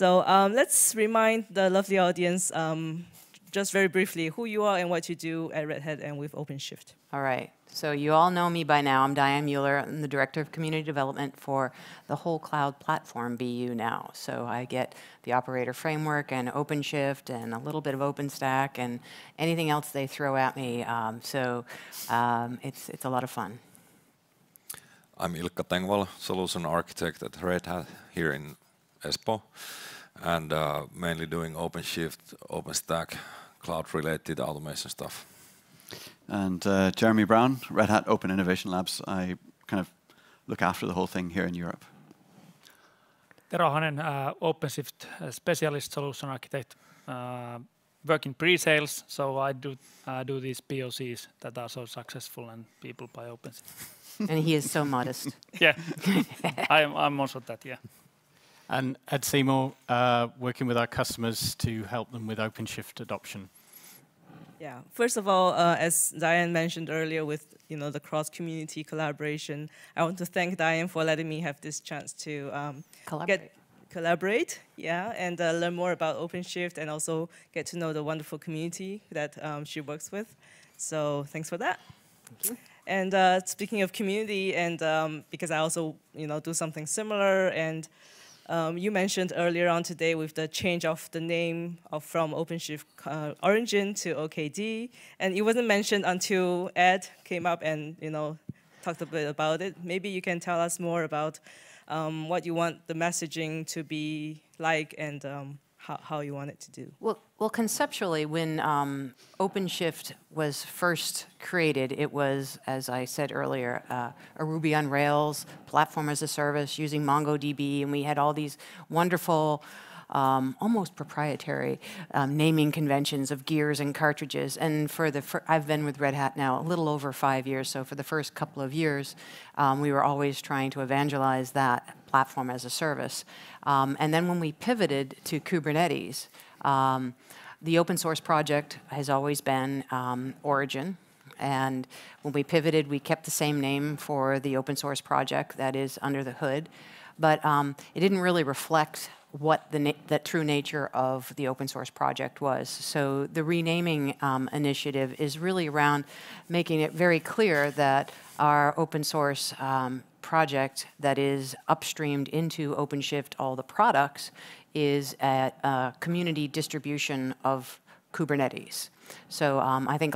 So um, let's remind the lovely audience, um, just very briefly, who you are and what you do at Red Hat and with OpenShift. All right. So you all know me by now. I'm Diane Mueller. I'm the Director of Community Development for the whole cloud platform BU now. So I get the operator framework and OpenShift and a little bit of OpenStack and anything else they throw at me. Um, so um, it's, it's a lot of fun. I'm Ilkka Tengvall, Solution Architect at Red Hat here in Espoo, and uh, mainly doing OpenShift, OpenStack, cloud-related automation stuff. And uh, Jeremy Brown, Red Hat Open Innovation Labs. I kind of look after the whole thing here in Europe. Tero Ahonen, uh, OpenShift specialist solution architect, uh, work in pre-sales, so I do uh, do these POCs that are so successful and people buy OpenShift. and he is so modest. Yeah, I'm, I'm also that, yeah. And Ed Seymour, uh, working with our customers to help them with OpenShift adoption. Yeah. First of all, uh, as Diane mentioned earlier, with you know the cross-community collaboration, I want to thank Diane for letting me have this chance to um, collaborate. Get, collaborate, yeah, and uh, learn more about OpenShift, and also get to know the wonderful community that um, she works with. So thanks for that. Thank you. And uh, speaking of community, and um, because I also you know do something similar and um, you mentioned earlier on today with the change of the name of from OpenShift uh, origin to OKD, and it wasn't mentioned until Ed came up and you know talked a bit about it. Maybe you can tell us more about um, what you want the messaging to be like and um, how, how you want it to do. Well, well conceptually, when um, OpenShift was first created, it was, as I said earlier, uh, a Ruby on Rails platform as a service using MongoDB, and we had all these wonderful um, almost proprietary um, naming conventions of gears and cartridges. And for the, I've been with Red Hat now a little over five years. So for the first couple of years, um, we were always trying to evangelize that platform as a service. Um, and then when we pivoted to Kubernetes, um, the open source project has always been um, Origin. And when we pivoted, we kept the same name for the open source project that is under the hood. But um, it didn't really reflect what the, the, true nature of the open source project was. So the renaming um, initiative is really around making it very clear that our open source um, project that is upstreamed into OpenShift, all the products, is a, a community distribution of Kubernetes. So um, I think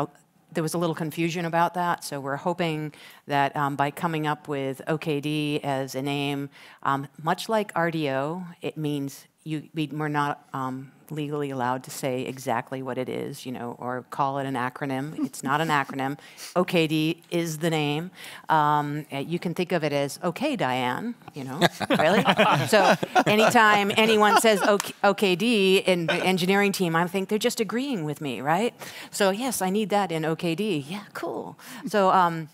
there was a little confusion about that. So we're hoping that um, by coming up with OKD as a name, um, much like RDO, it means you, we, are not um, legally allowed to say exactly what it is, you know, or call it an acronym. It's not an acronym. OKD is the name. Um, eh, you can think of it as, okay, Diane, you know, really? so anytime anyone says OKD in the engineering team, I think they're just agreeing with me, right? So yes, I need that in OKD. Yeah, cool. So, um,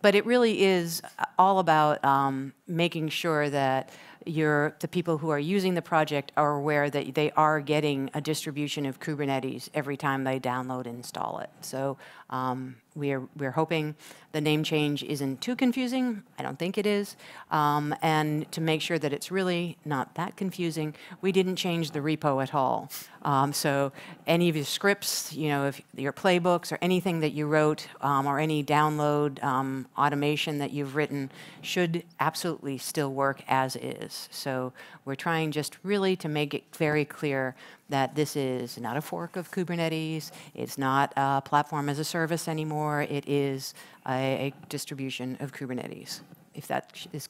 but it really is all about um, making sure that your, the people who are using the project are aware that they are getting a distribution of Kubernetes every time they download and install it. So um, we're, we're hoping the name change isn't too confusing. I don't think it is. Um, and to make sure that it's really not that confusing, we didn't change the repo at all. Um, so any of your scripts, you know, if your playbooks or anything that you wrote um, or any download um, automation that you've written should absolutely still work as is. So we're trying just really to make it very clear that this is not a fork of Kubernetes, it's not a platform as a service anymore, it is a, a distribution of Kubernetes, if that is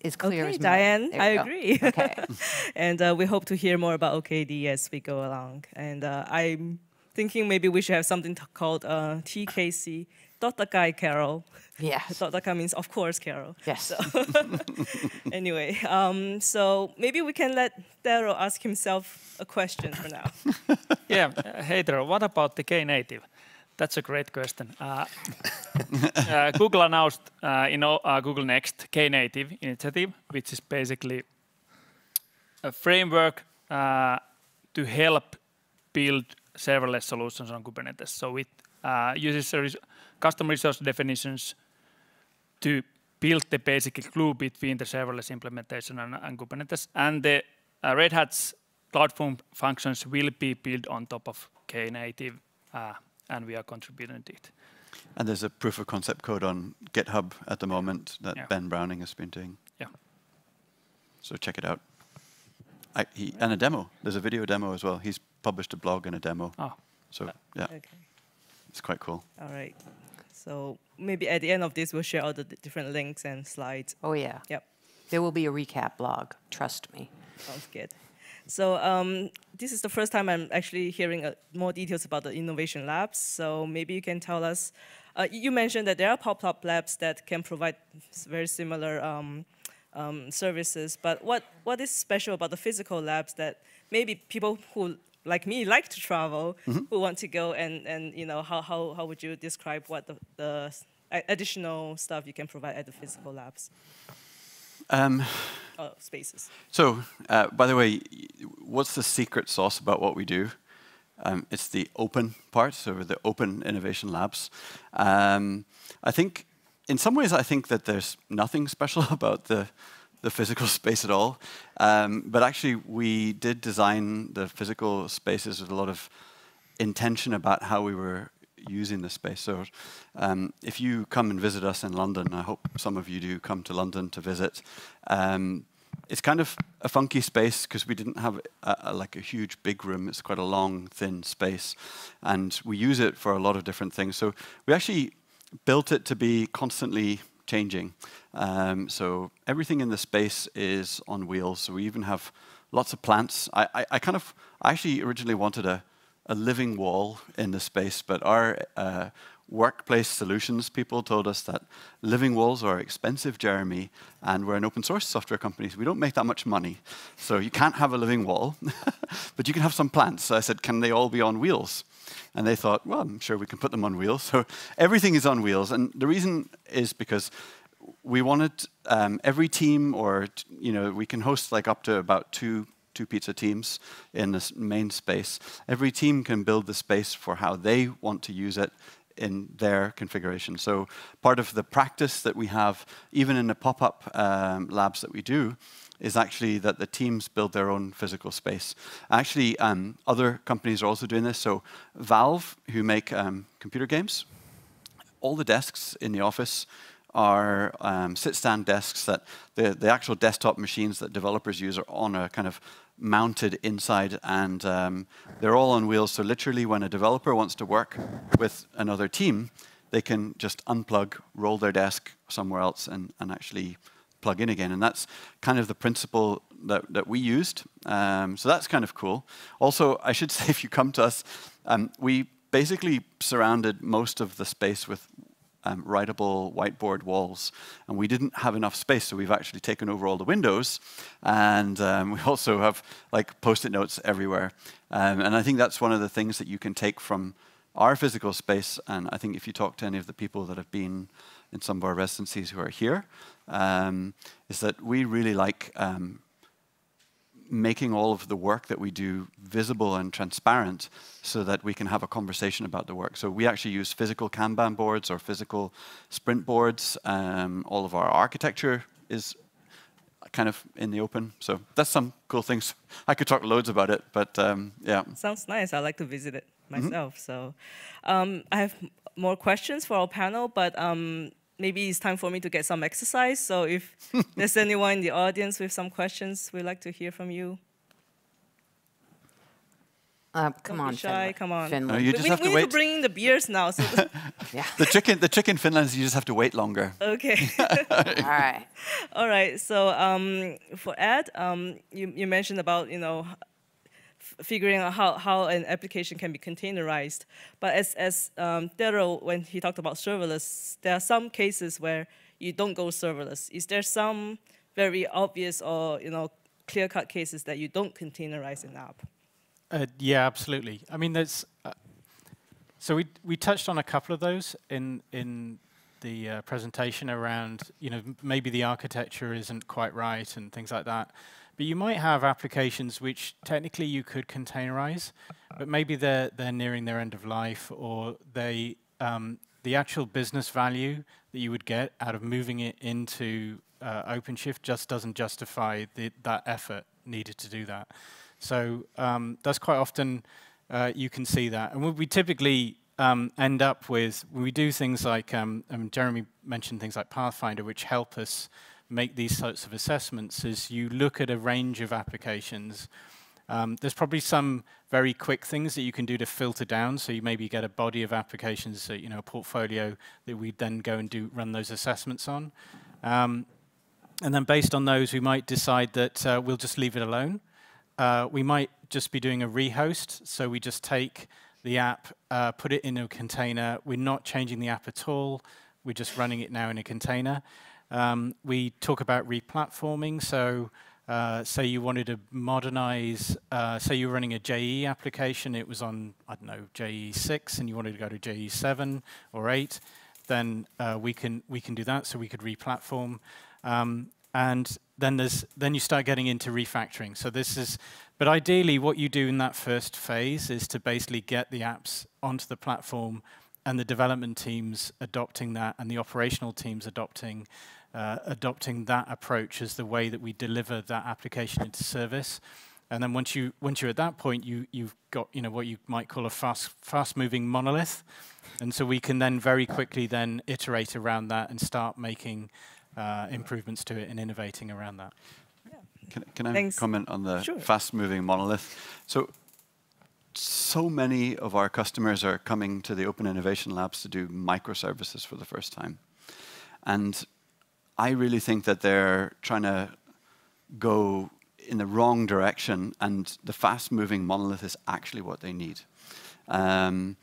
is clear okay, as Diane, I go. agree. Okay. and uh, we hope to hear more about OKD as we go along. And uh, I'm thinking maybe we should have something called uh, TKC, Tottakai Carol. Yeah. Tottakai means of course Carol. Yes. So anyway, um, so maybe we can let Tero ask himself a question for now. yeah, uh, hey Tero, what about the Knative? That's a great question. Uh, uh, Google announced uh, in uh, Google Next Knative initiative, which is basically a framework uh, to help build serverless solutions on Kubernetes. So it uh, uses res custom resource definitions to build the basic glue between the serverless implementation and, and Kubernetes. And the Red Hat's Cloud Functions will be built on top of Knative, uh, and we are contributing to it. And there's a proof of concept code on GitHub at the moment that Yeah. Ben Browning has been doing. Yeah. So check it out. I, he, and a demo. There's a video demo as well. He's published a blog and a demo. Oh, So uh, yeah, Okay. it's quite cool. All right. So maybe at the end of this, we'll share all the different links and slides. Oh, yeah. Yep. There will be a recap blog, trust me. Sounds good. So um, this is the first time I'm actually hearing uh, more details about the innovation labs. So maybe you can tell us. Uh, you mentioned that there are pop-up labs that can provide very similar um, um, services, but what what is special about the physical labs that maybe people who like me like to travel who want to go and and you know how how, how would you describe what the, the additional stuff you can provide at the physical labs Um, spaces? so, uh, by the way, what's the secret sauce about what we do? Um, it's the open part, so the open innovation labs. Um, I think, in some ways, I think that there's nothing special about the the physical space at all. Um, but actually, we did design the physical spaces with a lot of intention about how we were using the space. So, um, if you come and visit us in London, I hope some of you do come to London to visit. Um, it's kind of a funky space because we didn't have a, a, like a huge big room. It's quite a long, thin space, and we use it for a lot of different things. So we actually built it to be constantly changing. Um, so everything in the space is on wheels. So we even have lots of plants. I, I, I kind of I actually originally wanted a a living wall in the space, but our uh, workplace solutions people told us that living walls are expensive, Jeremy, and we're an open source software company, so we don't make that much money. So you can't have a living wall, but you can have some plants. So I said, can they all be on wheels? And they thought, well, I'm sure we can put them on wheels. So everything is on wheels. And the reason is because we wanted um, every team, or you know, we can host like up to about two two pizza teams in this main space. Every team can build the space for how they want to use it in their configuration. So part of the practice that we have, even in the pop-up um, labs that we do, is actually that the teams build their own physical space. Actually, um, other companies are also doing this. So Valve, who make um, computer games, all the desks in the office are um, sit-stand desks that the, the actual desktop machines that developers use are on a kind of mounted inside and um, they're all on wheels. So literally when a developer wants to work with another team, they can just unplug, roll their desk somewhere else and, and actually plug in again. And that's kind of the principle that, that we used. Um, so that's kind of cool. Also, I should say if you come to us, um, we basically surrounded most of the space with um, writable whiteboard walls. And we didn't have enough space, so we've actually taken over all the windows. And um, we also have like post-it notes everywhere. Um, and I think that's one of the things that you can take from our physical space. And I think if you talk to any of the people that have been in some of our residencies who are here, um, is that we really like um, making all of the work that we do visible and transparent so that we can have a conversation about the work. So we actually use physical Kanban boards or physical sprint boards. Um, all of our architecture is kind of in the open. So that's some cool things. I could talk loads about it, but um, yeah. Sounds nice. I'd like to visit it myself. So um, I have more questions for our panel, but um, maybe it's time for me to get some exercise. So if there's anyone in the audience with some questions, we'd like to hear from you. Uh, come on, shy, come on. Finland. You we just we have to need wait. to bring in the beers now. So yeah. The trick in, the trick in Finland is you just have to wait longer. okay. All right. All right. So um, for Ed, um, you, you mentioned about you know f- figuring out how, how an application can be containerized. But as as um, Daryl, when he talked about serverless, there are some cases where you don't go serverless. Is there some very obvious or you know clear cut cases that you don't containerize an app? Uh, yeah, absolutely. I mean, there's. Uh, so we we touched on a couple of those in in the uh, presentation around you know maybe the architecture isn't quite right and things like that. But you might have applications which technically you could containerize, but maybe they're they're nearing their end of life or they um, the actual business value that you would get out of moving it into uh, OpenShift just doesn't justify the, that effort needed to do that. So um, that's quite often uh, you can see that. And we typically um, end up with, when we do things like, um, um, Jeremy mentioned things like Pathfinder, which help us make these sorts of assessments, is you look at a range of applications. Um, there's probably some very quick things that you can do to filter down. So you maybe get a body of applications, uh, you know, a portfolio that we then go and do run those assessments on. Um, and then based on those, we might decide that uh, we'll just leave it alone. Uh, we might just be doing a rehost. So we just take the app, uh, put it in a container. We're not changing the app at all. We're just running it now in a container. Um, we talk about replatforming. So uh, say you wanted to modernize, uh, say you were running a JE application, it was on, I don't know, JE 6, and you wanted to go to JE 7 or 8, then uh, we, can, we can do that. So we could replatform. Um, and then there's then you start getting into refactoring. So this is, but ideally, what you do in that first phase is to basically get the apps onto the platform, and the development teams adopting that, and the operational teams adopting uh, adopting that approach as the way that we deliver that application into service. And then once you once you're at that point, you you've got you know what you might call a fast fast moving monolith, and so we can then very quickly then iterate around that and start making uh, improvements to it and innovating around that. Can, can I Thanks. comment on the Sure. fast-moving monolith? So, so many of our customers are coming to the Open Innovation Labs to do microservices for the first time. And I really think that they're trying to go in the wrong direction, and the fast-moving monolith is actually what they need. Um,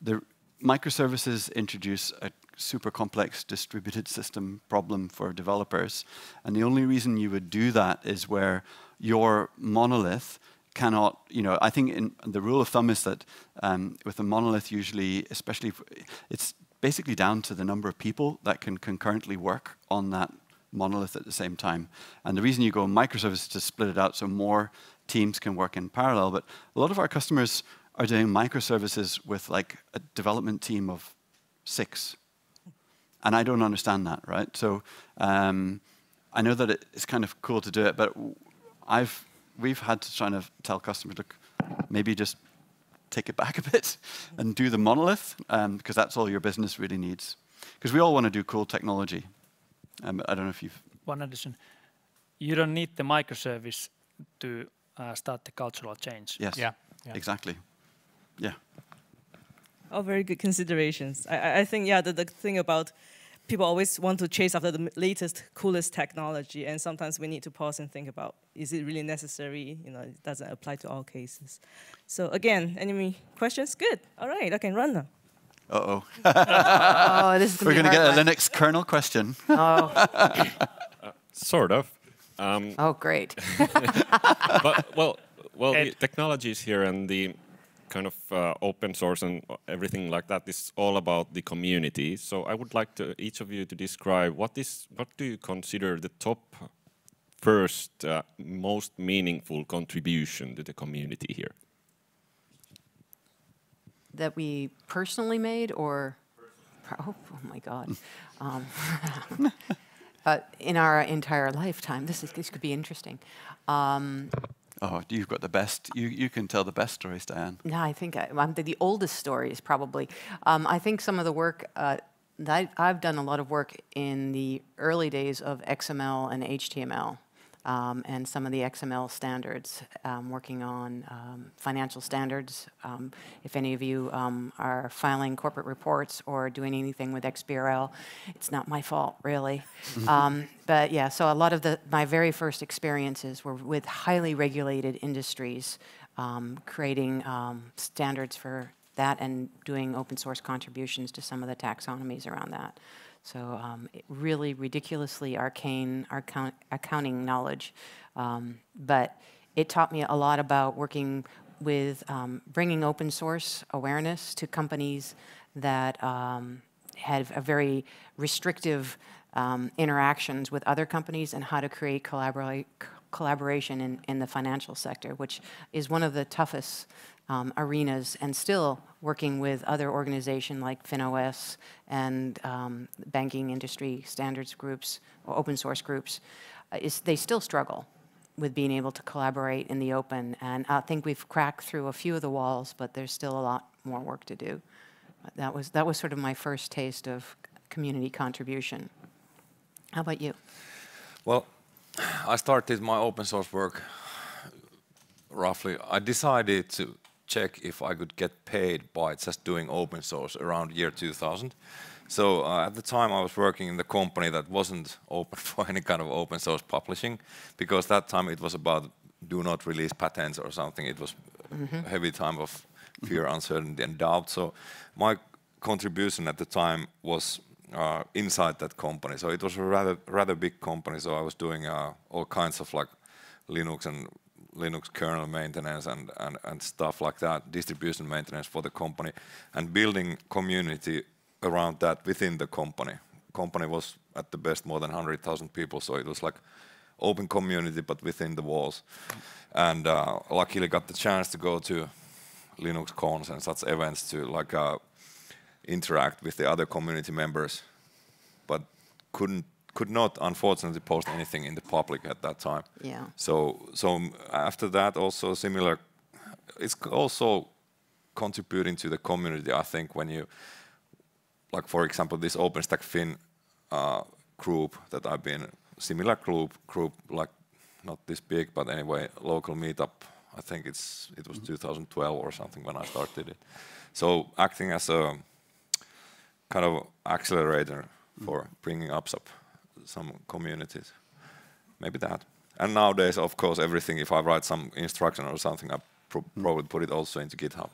the microservices introduce a super complex distributed system problem for developers, and the only reason you would do that is where your monolith cannot, you know, I think in, the rule of thumb is that um, with a monolith, usually, especially, if, it's basically down to the number of people that can concurrently work on that monolith at the same time. And the reason you go microservices is to split it out so more teams can work in parallel. But a lot of our customers are doing microservices with like a development team of six. And I don't understand that, right? So um, I know that it's kind of cool to do it, but I've we've had to try to tell customers, look, maybe just take it back a bit and do the monolith, um, because that's all your business really needs. Because we all want to do cool technology. Um, I don't know if you've. One addition. You don't need the microservice to uh, start the cultural change. Yes. Yeah. yeah. Exactly. Yeah. Oh, very good considerations. I- I, I think, yeah, the, the thing about people always want to chase after the latest, coolest technology, and sometimes we need to pause and think about, is it really necessary? You know, it doesn't apply to all cases. So again, any questions? Good. All right, I can run now. Uh-oh. Oh, this is We're going going to to get a Linux kernel question. Oh, Sort of. Um, oh, great. but well, well, the Ed. technologies here and the kind of uh, open source and everything like that is all about the community. So I would like to each of you to describe what is what do you consider the top first uh, most meaningful contribution to the community here? that we personally made or? Oh, oh my god. Um, uh, in our entire lifetime. This is this could be interesting. Um, Oh, you've got the best. You, you can tell the best stories, Diane. no i think I, I'm the, the oldest stories probably um, i think some of the work uh, that i've done a lot of work in the early days of xml and html um, and some of the XML standards, um, working on um, financial standards. Um, if any of you um, are filing corporate reports or doing anything with XBRL, it's not my fault, really. Um, but yeah, so a lot of the, my very first experiences were with highly regulated industries, um, creating um, standards for that and doing open source contributions to some of the taxonomies around that. So um, really ridiculously arcane account, accounting knowledge, um, but it taught me a lot about working with um, bringing open source awareness to companies that um, had a very restrictive um, interactions with other companies and how to create collabora- collaboration in, in the financial sector, which is one of the toughest um, arenas, and still working with other organizations like FinOS and um, banking industry standards groups or open source groups, uh, is they still struggle with being able to collaborate in the open. And I think we've cracked through a few of the walls, but there's still a lot more work to do. But that was that was sort of my first taste of community contribution. How about you? Well, I started my open source work roughly. I decided to check if I could get paid by just doing open source around year 2000. So uh, at the time I was working in the company that wasn't open for any kind of open source publishing because that time it was about do not release patents or something. It was mm -hmm. a heavy time of fear, uncertainty and doubt. So my contribution at the time was uh, inside that company. So it was a rather rather big company. So I was doing uh, all kinds of like Linux and Linux kernel maintenance and, and, and stuff like that, distribution maintenance for the company, and building community around that within the company. Company was at the best more than 100,000 people, so it was like open community, but within the walls. And uh, luckily got the chance to go to Linux cons and such events to like uh, interact with the other community members, but couldn't could not unfortunately post anything in the public at that time. Yeah. So so after that also similar, it's also contributing to the community. I think when you like for example, this OpenStack Fin uh, group that I've been, similar group, group like not this big, but anyway, local meetup. I think it's it was mm -hmm. 2012 or something when I started it. So acting as a kind of accelerator mm -hmm. for bringing up some, some communities, maybe that. And nowadays, of course, everything. If I write some instruction or something, I pro mm. probably put it also into GitHub.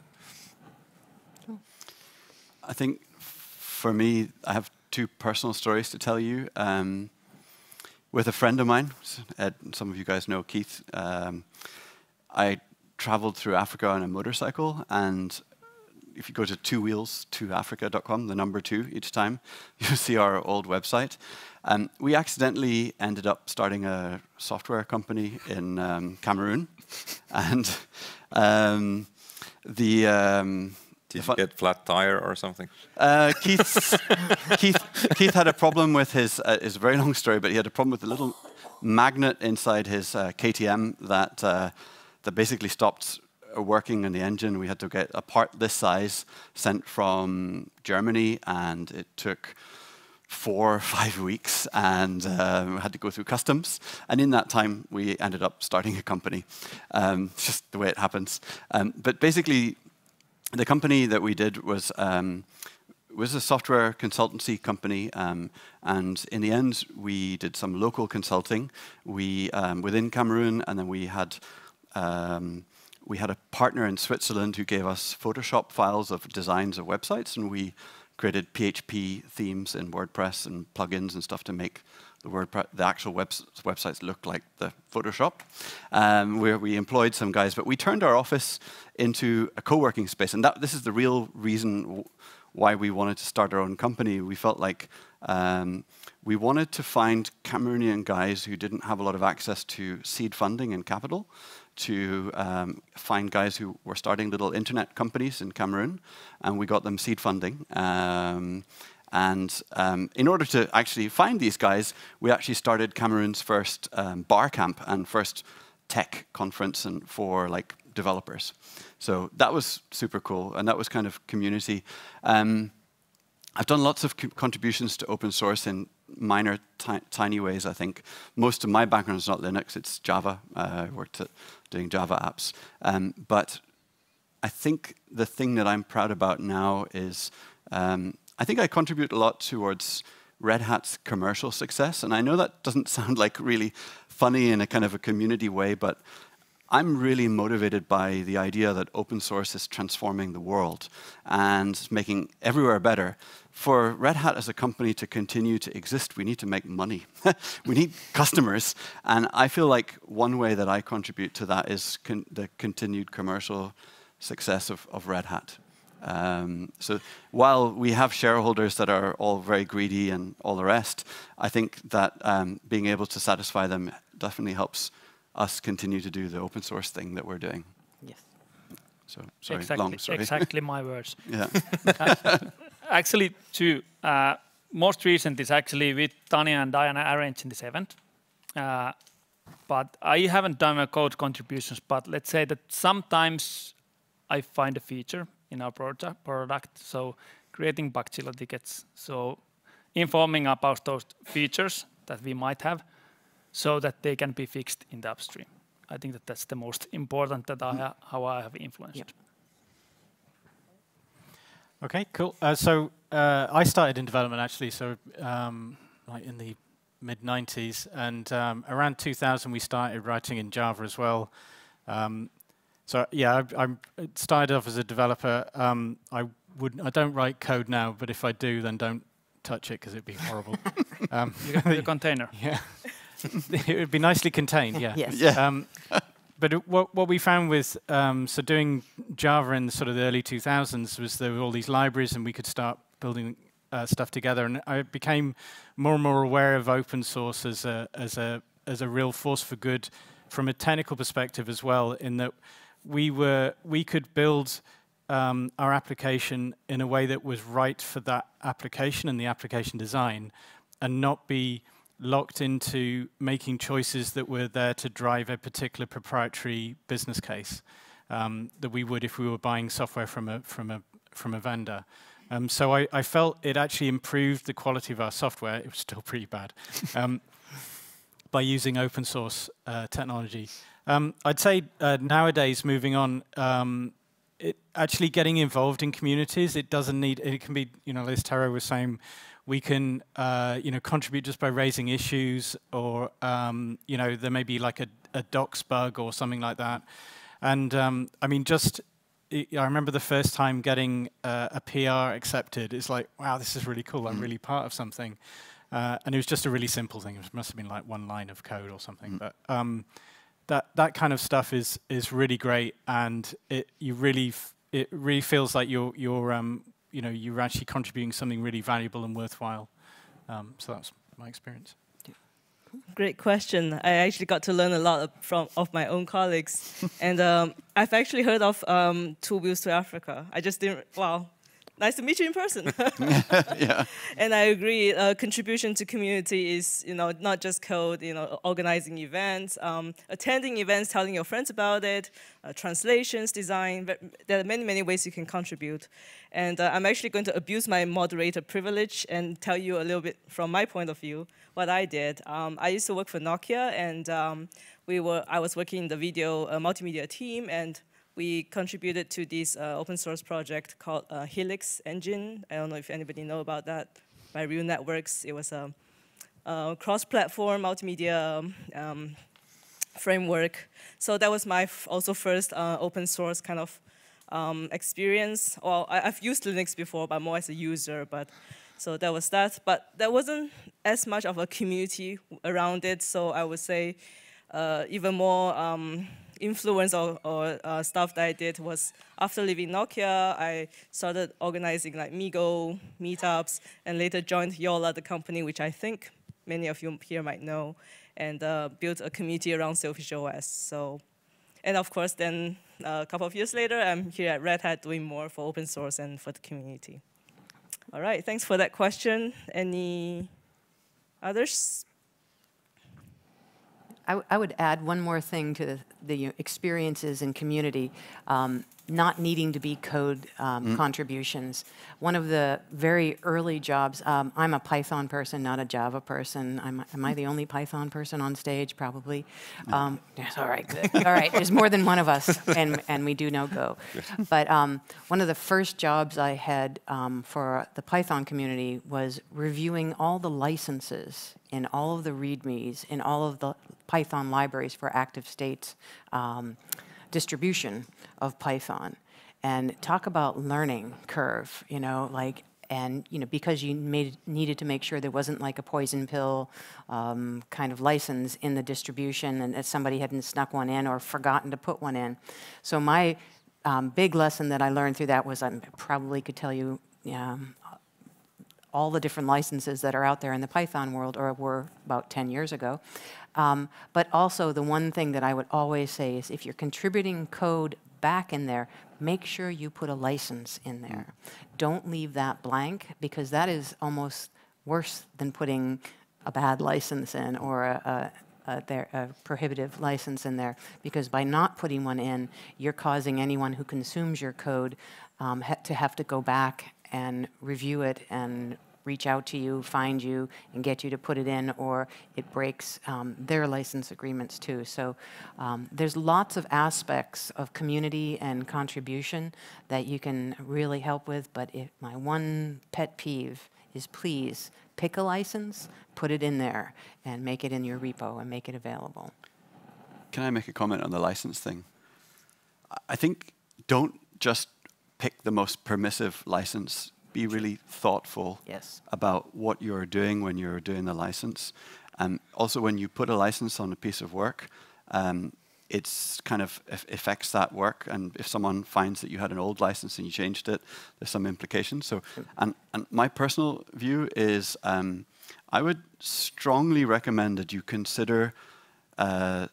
I think for me, I have two personal stories to tell you. Um, with a friend of mine, Ed, some of you guys know Keith, um, I traveled through Africa on a motorcycle, and if you go to two wheels to africa.com, the number two each time, you see our old website. Um, we accidentally ended up starting a software company in um, Cameroon, and um, the um, did you get flat tire or something? Uh, Keith, Keith, Keith had a problem with his. Uh, it's a very long story, but he had a problem with a little magnet inside his uh, KTM that uh, that basically stopped working in the engine. We had to get a part this size sent from Germany, and it took four or five weeks and um, had to go through customs. And in that time, we ended up starting a company. Um, just the way it happens. Um, but basically, the company that we did was um, was a software consultancy company, um, and in the end, we did some local consulting. We um, within Cameroon, and then we had um, we had a partner in Switzerland who gave us Photoshop files of designs of websites, and we created PHP themes in WordPress and plugins and stuff to make the WordPress, the actual websites look like the Photoshop. Um, where we employed some guys, but we turned our office into a co-working space, and that this is the real reason why we wanted to start our own company. We felt like um, we wanted to find Cameroonian guys who didn't have a lot of access to seed funding and capital, to um, find guys who were starting little internet companies in Cameroon, and we got them seed funding. Um, and um, in order to actually find these guys, we actually started Cameroon's first um, bar camp and first tech conference and for like developers. So that was super cool, and that was kind of community. Um, I've done lots of co contributions to open source in minor, tiny ways, I think. Most of my background is not Linux, it's Java. Uh, I worked at doing Java apps. Um, but I think the thing that I'm proud about now is um, I think I contribute a lot towards Red Hat's commercial success. And I know that doesn't sound like really funny in a kind of a community way, but I'm really motivated by the idea that open source is transforming the world and making everywhere better. For Red Hat as a company to continue to exist, we need to make money. we need customers. And I feel like one way that I contribute to that is con the continued commercial success of, of Red Hat. Um, so while we have shareholders that are all very greedy and all the rest, I think that um, being able to satisfy them definitely helps us continue to do the open source thing that we're doing. Yes. So sorry, exactly, long story. Exactly my words. yeah. actually, two. uh, most recent is actually with Tanya and Diana arranging this event. Uh, but I haven't done a code contributions. But let's say that sometimes I find a feature in our product, product so creating Bugzilla tickets, so informing about those features that we might have, so that they can be fixed in the upstream. I think that that's the most important that I how I have influenced. Okay, cool. Uh, so uh, I started in development actually, so um, like in the mid 90s, and um, around 2000 we started writing in Java as well. Um, so yeah, I, I, started off as a developer. Um, I would I don't write code now, but if I do, then don't touch it because it'd be horrible. Um, you got the container. Yeah, it would be nicely contained. Yeah. Yes. Yeah. But what what we found with um, so doing Java in sort of the early 2000s was there were all these libraries and we could start building uh, stuff together. And I became more and more aware of open source as a as a as a real force for good from a technical perspective as well. In that we were we could build um, our application in a way that was right for that application and the application design, and not be locked into making choices that were there to drive a particular proprietary business case um, that we would if we were buying software from a from a from a vendor. Um, so I, I, felt it actually improved the quality of our software. It was still pretty bad um, by using open source uh, technology. Um, I'd say uh, nowadays, moving on, um, it actually getting involved in communities. It doesn't need. It can be, you know, as Tero was saying, we can, uh, you know, contribute just by raising issues, or um, you know, there may be like a, a docs bug or something like that. And um, I mean, just I remember the first time getting uh, a PR accepted. It's like, wow, this is really cool. I'm mm. really part of something. Uh, and it was just a really simple thing. It must have been like one line of code or something. Mm. But um, that that kind of stuff is is really great, and it you really it really feels like you're you're um, you know you're actually contributing something really valuable and worthwhile. Um, so that's my experience. Great question. I actually got to learn a lot from of my own colleagues, and um, I've actually heard of um, Two Wheels to Africa. I just didn't. Wow, nice to meet you in person. yeah. And I agree. Uh, contribution to community is, you know, not just code. You know, organizing events, um, attending events, telling your friends about it, uh, translations, design. There are many, many ways you can contribute. And uh, I'm actually going to abuse my moderator privilege and tell you a little bit from my point of view what I did. Um, I used to work for Nokia, and um, we were I was working in the video uh, multimedia team, and we contributed to this uh, open source project called uh, Helix Engine. I don't know if anybody know about that. By Real Networks, it was a, a cross-platform multimedia um, framework. So that was my also first uh, open source kind of um, experience. Well, I, have used Linux before, but more as a user. But so that was that. But there wasn't as much of a community around it. So I would say uh, even more um, influence or, or uh, stuff that I did was after leaving Nokia, I started organizing like MeeGo meetups, and later joined Jolla, the company which I think many of you here might know, and uh, built a community around Sailfish OS. So, and of course, then uh, a couple of years later, I'm here at Red Hat doing more for open source and for the community. All right, thanks for that question. Any others? I, I would add one more thing to the, experiences in community. Um, not needing to be code um, mm. contributions. One of the very early jobs, um, I'm a Python person, not a Java person. I'm, am I the only Python person on stage? Probably. Um, yes, all right, good. all right, there's more than one of us, and, and we do know Go. But um, one of the first jobs I had um, for the Python community was reviewing all the licenses in all of the READMEs in all of the Python libraries for ActiveState's. Um, distribution of Python. And talk about learning curve, you know, like, and, you know, because you made, needed to make sure there wasn't like a poison pill um, kind of license in the distribution and that somebody hadn't snuck one in or forgotten to put one in. So my um, big lesson that I learned through that was I probably could tell you um, all the different licenses that are out there in the Python world, or were about 10 years ago. Um, but also, the one thing that I would always say is if you're contributing code back in there, make sure you put a license in there. Don't leave that blank because that is almost worse than putting a bad license in or a, uh, their uh, prohibitive license in there because by not putting one in, you're causing anyone who consumes your code um, ha to have to go back and review it and reach out to you, find you, and get you to put it in, or it breaks um, their license agreements too. So um, there's lots of aspects of community and contribution that you can really help with. But my one pet peeve is please pick a license, put it in there, and make it in your repo and make it available. Can I make a comment on the license thing? I think don't just pick the most permissive license. Be really thoughtful Yes. about what you're doing when you're doing the license. Um, also, when you put a license on a piece of work, um, it's kind of affects that work. And if someone finds that you had an old license and you changed it, there's some implications. So, and, and my personal view is, um, I would strongly recommend that you consider uh,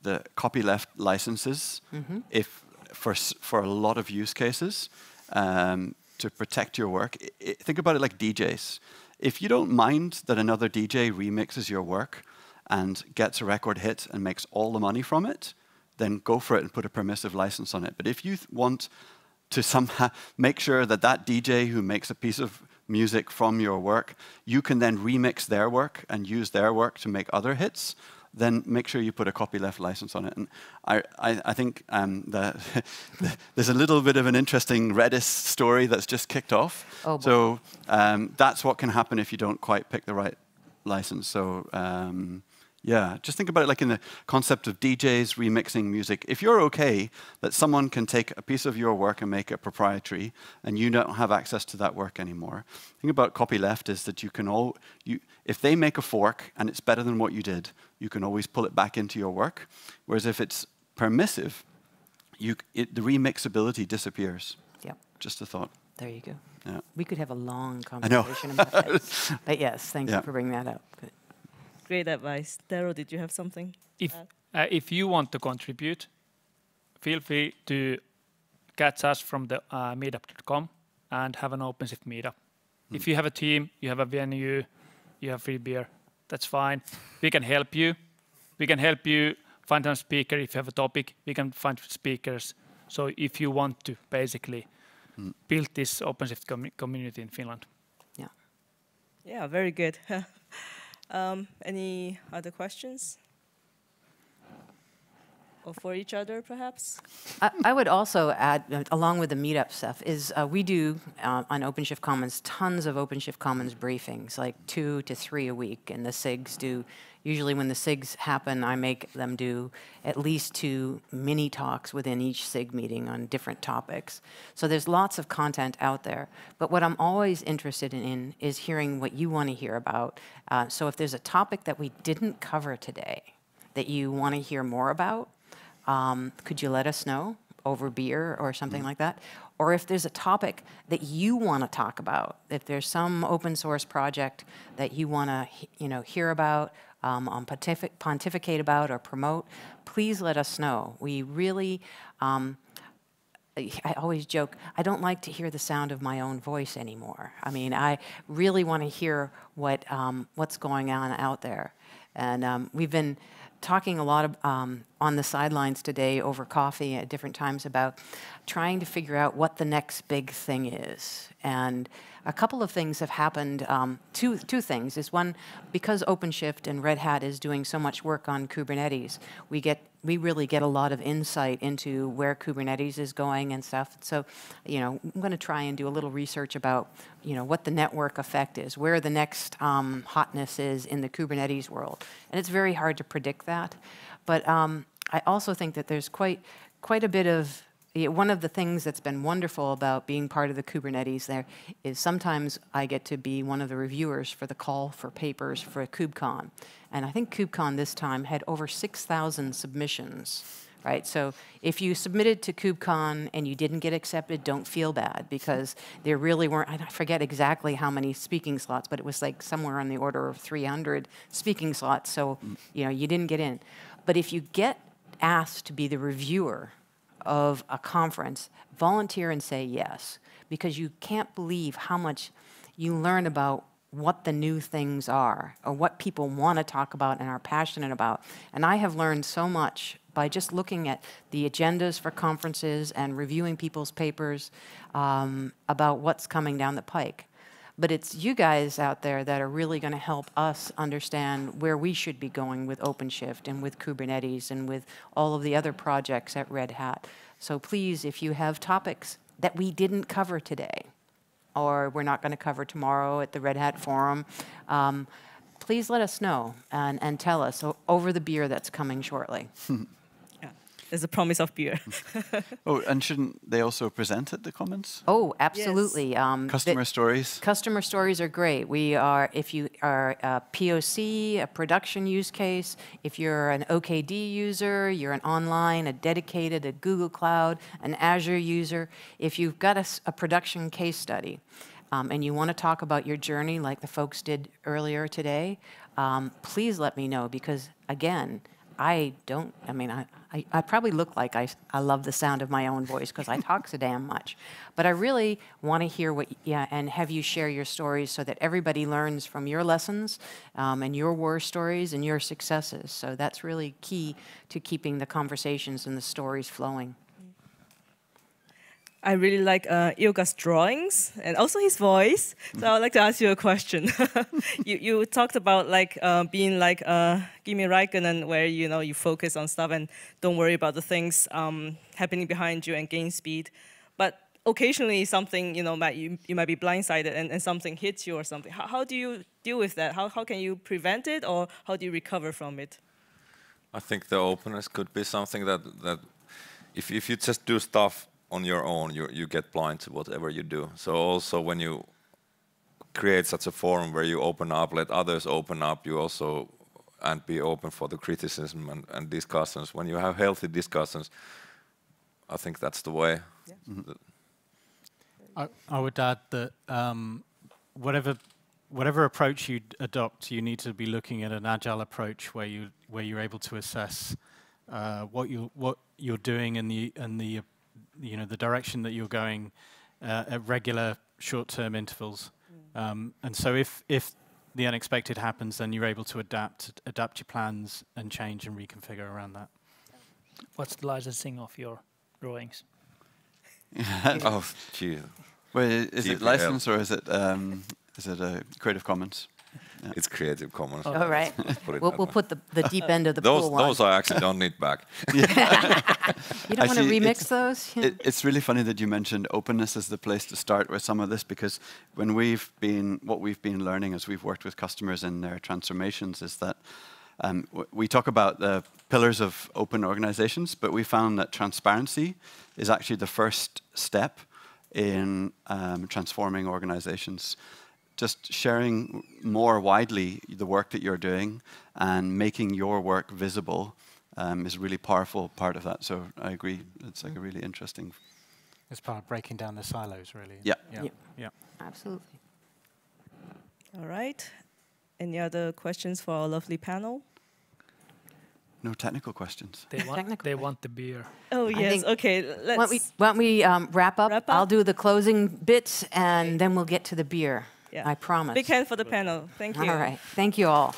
the copyleft licenses if for for a lot of use cases um, to protect your work. I- I- think about it like DJs. If you don't mind that another DJ remixes your work and gets a record hit and makes all the money from it, then go for it and put a permissive license on it. But if you want to somehow make sure that that DJ who makes a piece of music from your work, you can then remix their work and use their work to make other hits, then make sure you put a copyleft license on it. And I, I, I think um, that there's a little bit of an interesting Redis story that's just kicked off. Oh, boy. so um, that's what can happen if you don't quite pick the right license. So um, yeah, just think about it like in the concept of DJs remixing music. If you're okay that someone can take a piece of your work and make it proprietary, and you don't have access to that work anymore, the thing about copyleft is that you can all you if they make a fork and it's better than what you did, you can always pull it back into your work. Whereas if it's permissive, you it, the remixability disappears. Yep. Just a thought. There you go. Yeah. We could have a long conversation about that. But yes, thank Yeah. you for bringing that up. Good. Great advice. Daryl, did you have something? If Uh, if you want to contribute, feel free to catch us from the uh, meetup.com and have an OpenShift meetup. If you have a team, you have a venue, you have free beer, that's fine. We can help you. We can help you find a speaker if you have a topic. We can find speakers. So if you want to basically build this OpenShift commu- community in Finland. Yeah. Yeah, very good. um, any other questions? Or for each other, perhaps? I, I would also add, uh, along with the meetup stuff, is uh, we do uh, on OpenShift Commons tons of OpenShift Commons briefings, like two to three a week, and the SIGs do. Usually, when the SIGs happen, I make them do at least two mini talks within each SIG meeting on different topics. So there's lots of content out there. But what I'm always interested in is hearing what you want to hear about. Uh, so if there's a topic that we didn't cover today that you want to hear more about, um, could you let us know over beer or something like that? Or if there's a topic that you want to talk about, if there's some open source project that you want to, you know, hear about, um, on pontific- pontificate about or promote, please let us know. We really, um, I always joke, I don't like to hear the sound of my own voice anymore. I mean, I really want to hear what, um, what's going on out there. And um, we've been talking a lot of, um, on the sidelines today over coffee at different times about trying to figure out what the next big thing is. And a couple of things have happened. Um, two, two things is one, because OpenShift and Red Hat is doing so much work on Kubernetes, we get we really get a lot of insight into where Kubernetes is going and stuff. So, you know, I'm going to try and do a little research about, you know, what the network effect is, where the next um, hotness is in the Kubernetes world, and it's very hard to predict that. But um, I also think that there's quite quite a bit of one of the things that's been wonderful about being part of the Kubernetes there is sometimes I get to be one of the reviewers for the call for papers for KubeCon. And I think KubeCon this time had over 6,000 submissions, right? So if you submitted to KubeCon and you didn't get accepted, don't feel bad because there really weren't, I forget exactly how many speaking slots, but it was like somewhere on the order of 300 speaking slots. So, you know, you didn't get in. But if you get asked to be the reviewer of a conference, volunteer and say yes, because you can't believe how much you learn about what the new things are or what people want to talk about and are passionate about. And I have learned so much by just looking at the agendas for conferences and reviewing people's papers um, about what's coming down the pike. But it's you guys out there that are really going to help us understand where we should be going with OpenShift and with Kubernetes and with all of the other projects at Red Hat. So please, if you have topics that we didn't cover today, or we're not going to cover tomorrow at the Red Hat Forum, um, please let us know and, and tell us over the beer that's coming shortly. There's a promise of beer. Oh, and shouldn't they also present at the Commons? Oh, absolutely. Um, Customer stories. Customer stories are great. We are, if you are a POC, a production use case, if you're an OKD user, you're an online, a dedicated, a Google Cloud, an Azure user, if you've got a production case study um, and you want to talk about your journey like the folks did earlier today, um, please let me know because, again, I don't, I mean, I, I, I probably look like I, I love the sound of my own voice because I talk so damn much. But I really want to hear what, yeah, and have you share your stories so that everybody learns from your lessons um, and your war stories and your successes. So that's really key to keeping the conversations and the stories flowing. I really like uh, Ilka's drawings and also his voice. So I would like to ask you a question. you, you talked about like uh, being like uh, Kimi Raikkonen, where you know you focus on stuff and don't worry about the things um, happening behind you and gain speed. But occasionally something you know might you, you might be blindsided and, and something hits you or something. How, how do you deal with that? How, how can you prevent it or how do you recover from it? I think the openness could be something that that if if you just do stuff on your own, you you get blind to whatever you do. So also when you create such a forum where you open up, let others open up, you also and be open for the criticism and, and discussions. When you have healthy discussions, I think that's the way. The- I, I would add that um, whatever whatever approach you adopt, you need to be looking at an agile approach where you where you're able to assess uh, what you what you're doing and the and the you know the direction that you're going uh, at regular short-term intervals. Um, and so if if the unexpected happens, then you're able to adapt adapt your plans and change and reconfigure around that. What's the licensing of your drawings? oh, gee, Well, i- is it GPL. licensed or is it um, is it a Creative Commons? It's Creative Commons. All right. Put We'll, we'll put the, the deep end of the those pool on. those I actually don't need back. you don't want to remix it's- those? It, it's really funny that you mentioned openness as the place to start with some of this because when we've been, what we've been learning as we've worked with customers in their transformations is that um, w- we talk about the pillars of open organizations, but we found that transparency is actually the first step in um, transforming organizations. Just sharing more widely the work that you're doing and making your work visible um, is a really powerful part of that. So I agree. It's like a really interesting. It's part of breaking down the silos, really. Yeah. Yeah. Yep. yeah. Absolutely. All right. Any other questions for our lovely panel? No technical questions. They want, Technical they want the beer. Oh I yes. think- Okay. Why don't we, Let's. why don't we um, wrap, up? Wrap up? I'll do the closing bits and then we'll get to the beer. Yeah. I promise. Big hand for the panel. Thank you. All right. Thank you all.